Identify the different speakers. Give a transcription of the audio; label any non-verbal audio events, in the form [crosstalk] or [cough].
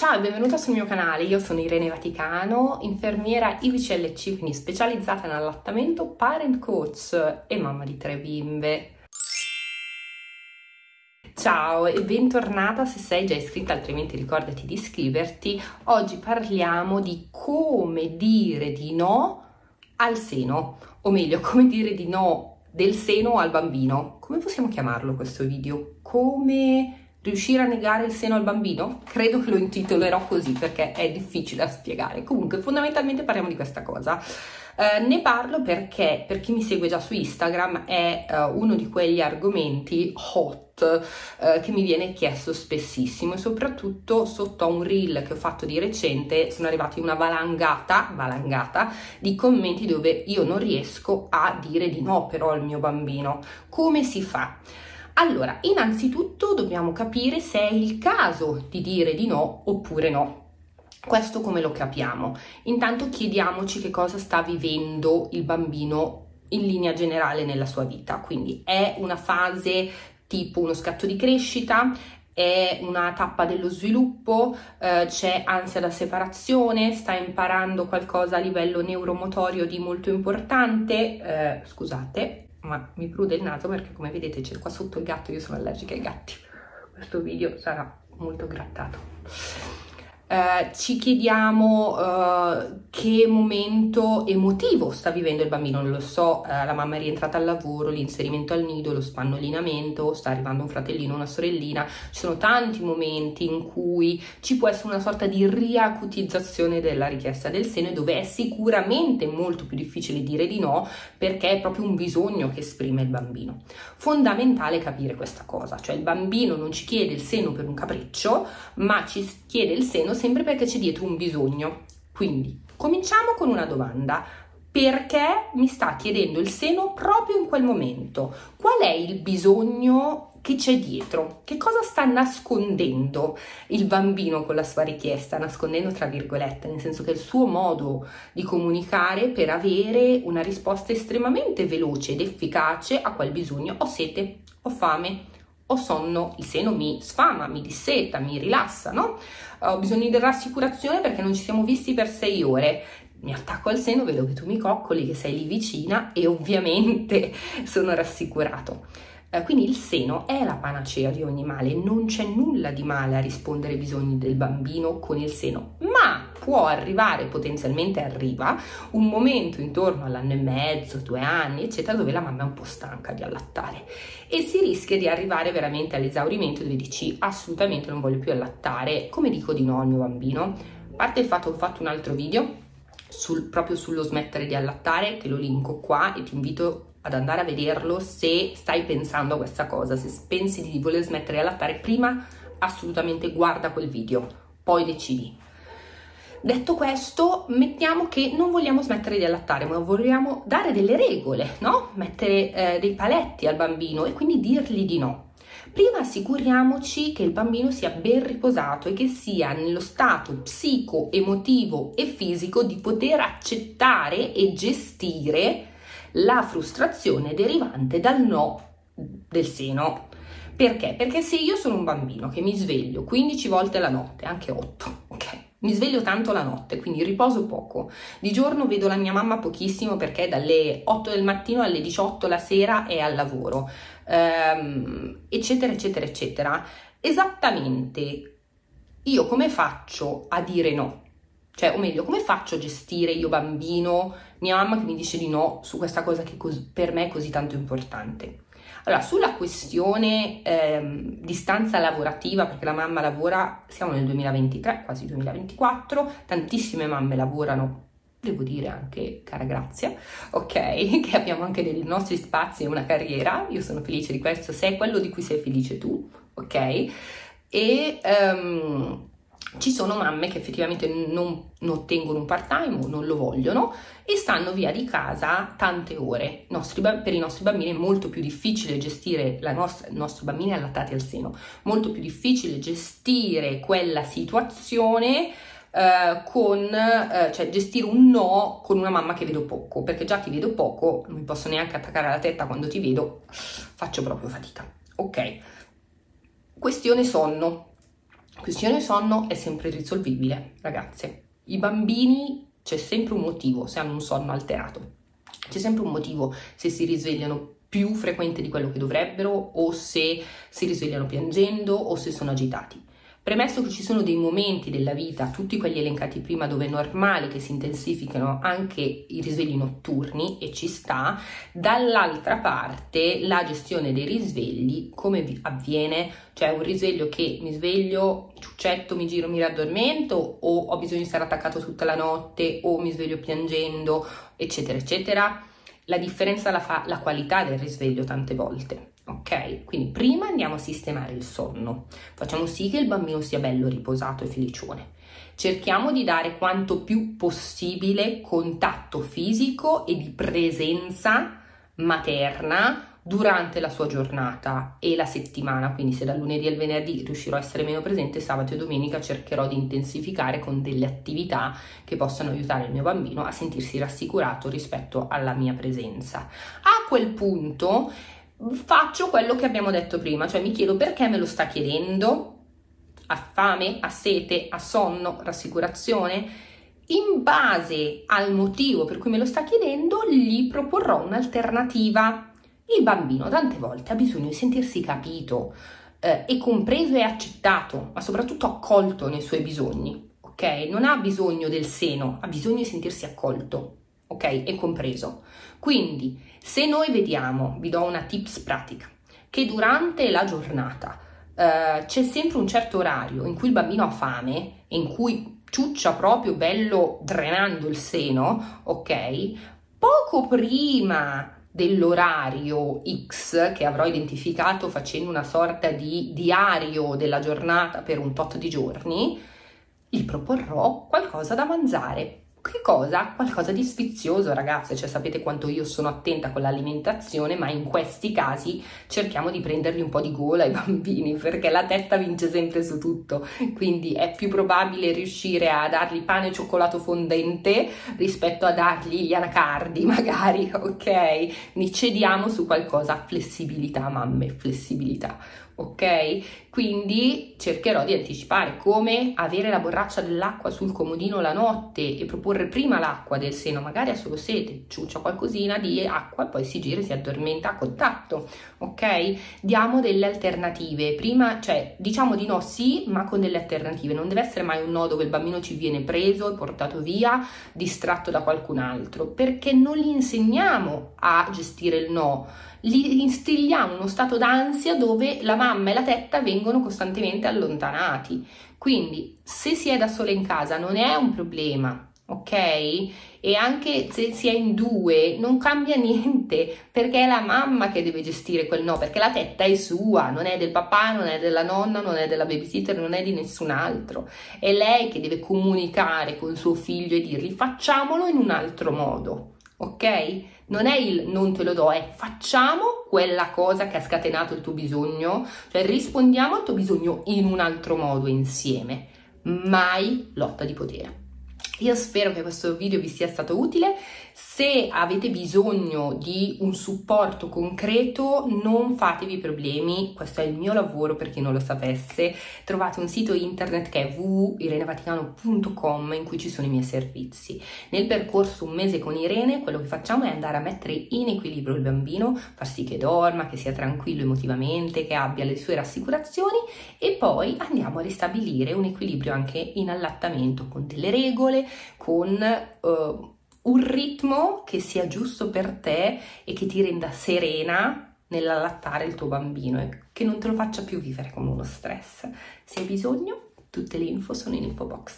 Speaker 1: Ciao e benvenuta sul mio canale, io sono Irene Vaticano, infermiera IVCLC, quindi specializzata in allattamento, parent coach e mamma di tre bimbe. Ciao e bentornata se sei già iscritta, altrimenti ricordati di iscriverti. Oggi parliamo di come dire di no al seno, o meglio, [laughs] come dire di no del seno al bambino. Come possiamo chiamarlo questo video? Come riuscire a negare il seno al bambino? Credo che lo intitolerò così perché è difficile da spiegare. Comunque, fondamentalmente parliamo di questa cosa. Uh, ne parlo perché, per chi mi segue già su Instagram, è uh, uno di quegli argomenti hot uh, che mi viene chiesto spessissimo e soprattutto sotto a un reel che ho fatto di recente sono arrivati una valangata, valangata di commenti dove io non riesco a dire di no però al mio bambino. Come si fa? Allora, innanzitutto dobbiamo capire se è il caso di dire di no oppure no. Questo come lo capiamo? Intanto chiediamoci che cosa sta vivendo il bambino in linea generale nella sua vita, quindi è una fase tipo uno scatto di crescita, è una tappa dello sviluppo, eh, c'è ansia da separazione, sta imparando qualcosa a livello neuromotorio di molto importante, eh, scusate, ma mi prude il naso perché come vedete c'è qua sotto il gatto, io sono allergica ai gatti. Questo video sarà molto grattato. Uh, ci chiediamo uh, che momento emotivo sta vivendo il bambino, non lo so, uh, la mamma è rientrata al lavoro, l'inserimento al nido, lo spannolinamento, sta arrivando un fratellino, una sorellina, ci sono tanti momenti in cui ci può essere una sorta di riacutizzazione della richiesta del seno dove è sicuramente molto più difficile dire di no perché è proprio un bisogno che esprime il bambino. Fondamentale capire questa cosa, cioè il bambino non ci chiede il seno per un capriccio, ma ci chiede il seno sempre perché c'è dietro un bisogno. Quindi cominciamo con una domanda. Perché mi sta chiedendo il seno proprio in quel momento? Qual è il bisogno che c'è dietro? Che cosa sta nascondendo il bambino con la sua richiesta? Nascondendo tra virgolette, nel senso che il suo modo di comunicare per avere una risposta estremamente veloce ed efficace a quel bisogno. Ho sete, ho fame, ho sonno, il seno mi sfama, mi disseta, mi rilassa, no? Ho bisogno di rassicurazione perché non ci siamo visti per sei ore. Mi attacco al seno, vedo che tu mi coccoli, che sei lì vicina e ovviamente [laughs] sono rassicurato. Eh, quindi il seno è la panacea di ogni male, non c'è nulla di male a rispondere ai bisogni del bambino con il seno, ma può arrivare, potenzialmente arriva, un momento intorno all'anno e mezzo, due anni, eccetera, dove la mamma è un po' stanca di allattare e si rischia di arrivare veramente all'esaurimento dove dici assolutamente non voglio più allattare, come dico di no al mio bambino? A parte il fatto che ho fatto un altro video sul, proprio sullo smettere di allattare, te lo linko qua e ti invito ad andare a vederlo se stai pensando a questa cosa, se pensi di voler smettere di allattare prima assolutamente guarda quel video, poi decidi. Detto questo, mettiamo che non vogliamo smettere di allattare, ma vogliamo dare delle regole, no? Mettere eh, dei paletti al bambino e quindi dirgli di no. Prima assicuriamoci che il bambino sia ben riposato e che sia nello stato psico, emotivo e fisico di poter accettare e gestire la frustrazione derivante dal no del seno. Perché? Perché se io sono un bambino che mi sveglio 15 volte la notte, anche 8, ok? Mi sveglio tanto la notte, quindi riposo poco. Di giorno vedo la mia mamma pochissimo perché dalle 8 del mattino alle 18 la sera è al lavoro, ehm, eccetera, eccetera, eccetera. Esattamente io come faccio a dire no? Cioè, o meglio, come faccio a gestire io bambino, mia mamma che mi dice di no su questa cosa che per me è così tanto importante? Allora, sulla questione ehm, distanza lavorativa, perché la mamma lavora, siamo nel 2023, quasi 2024, tantissime mamme lavorano devo dire anche cara Grazia, ok, [laughs] che abbiamo anche dei nostri spazi e una carriera, io sono felice di questo, se è quello di cui sei felice tu, ok? E um, ci sono mamme che effettivamente non, non ottengono un part time o non lo vogliono e stanno via di casa tante ore. Nostri, per i nostri bambini è molto più difficile gestire la nostra, i nostri bambini allattati al seno, molto più difficile gestire quella situazione Uh, con, uh, cioè gestire un no con una mamma che vedo poco, perché già ti vedo poco, non mi posso neanche attaccare alla testa quando ti vedo, faccio proprio fatica. Ok, questione sonno Questione sonno è sempre risolvibile, ragazze. I bambini c'è sempre un motivo se hanno un sonno alterato. C'è sempre un motivo se si risvegliano più frequente di quello che dovrebbero o se si risvegliano piangendo o se sono agitati. Premesso che ci sono dei momenti della vita, tutti quelli elencati prima, dove è normale che si intensifichino anche i risvegli notturni e ci sta, dall'altra parte la gestione dei risvegli come avviene? Cioè un risveglio che mi sveglio, ciuccetto, mi giro, mi raddormento o ho bisogno di stare attaccato tutta la notte o mi sveglio piangendo, eccetera, eccetera. La differenza la fa la qualità del risveglio tante volte ok? Quindi prima andiamo a sistemare il sonno, facciamo sì che il bambino sia bello riposato e felicione. Cerchiamo di dare quanto più possibile contatto fisico e di presenza materna durante la sua giornata e la settimana, quindi se dal lunedì al venerdì riuscirò a essere meno presente, sabato e domenica cercherò di intensificare con delle attività che possano aiutare il mio bambino a sentirsi rassicurato rispetto alla mia presenza. A quel punto faccio quello che abbiamo detto prima, cioè mi chiedo perché me lo sta chiedendo, ha fame, ha sete, ha sonno, rassicurazione. In base al motivo per cui me lo sta chiedendo, gli proporrò un'alternativa. Il bambino tante volte ha bisogno di sentirsi capito eh, e compreso e accettato, ma soprattutto accolto nei suoi bisogni. Ok? Non ha bisogno del seno, ha bisogno di sentirsi accolto, ok? E compreso. Quindi, se noi vediamo, vi do una tips pratica, che durante la giornata eh, c'è sempre un certo orario in cui il bambino ha fame e in cui ciuccia proprio bello drenando il seno, ok? Poco prima dell'orario X che avrò identificato facendo una sorta di diario della giornata per un tot di giorni, gli proporrò qualcosa da mangiare che cosa? Qualcosa di sfizioso, ragazze, cioè sapete quanto io sono attenta con l'alimentazione, ma in questi casi cerchiamo di prendergli un po' di gola ai [laughs] bambini, perché la testa vince sempre su tutto, quindi è più probabile riuscire a dargli pane e cioccolato fondente rispetto a dargli gli anacardi, [laughs] magari, ok? Quindi cediamo su qualcosa, flessibilità, mamme, flessibilità ok? Quindi cercherò di anticipare come avere la borraccia dell'acqua sul comodino la notte e proporre prima l'acqua del seno, magari ha solo sete, ciuccia qualcosina di acqua e poi si gira e si addormenta a contatto, ok? Diamo delle alternative, prima, cioè diciamo di no sì, ma con delle alternative, non deve essere mai un no dove il bambino ci viene preso e portato via, distratto da qualcun altro, perché non gli insegniamo a gestire il no, gli instilliamo uno stato d'ansia dove la mamma e la tetta vengono costantemente allontanati. Quindi se si è da sola in casa non è un problema, ok? E anche se si è in due non cambia [laughs] niente perché è la mamma che deve gestire quel no, perché la tetta è sua, non è del papà, non è della nonna, non è della babysitter, non è di nessun altro. È lei che deve comunicare con suo figlio e dirgli facciamolo in un altro modo, ok? Non è il non te lo do, è facciamo quella cosa che ha scatenato il tuo bisogno, cioè rispondiamo al tuo bisogno in un altro modo insieme, mai lotta di potere. Io spero che questo video vi sia stato utile. Se avete bisogno di un supporto concreto, non fatevi problemi, questo è il mio lavoro per chi non lo sapesse. Trovate un sito internet che è www.irenevaticano.com in cui ci sono i miei servizi. Nel percorso un mese con Irene, quello che facciamo è andare a mettere in equilibrio il bambino, far sì che dorma, che sia tranquillo emotivamente, che abbia le sue rassicurazioni e poi andiamo a ristabilire un equilibrio anche in allattamento con delle regole, con uh, un ritmo che sia giusto per te e che ti renda serena nell'allattare il tuo bambino e che non te lo faccia più vivere come uno stress. Se hai bisogno, tutte le info sono in info box.